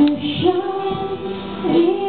Open my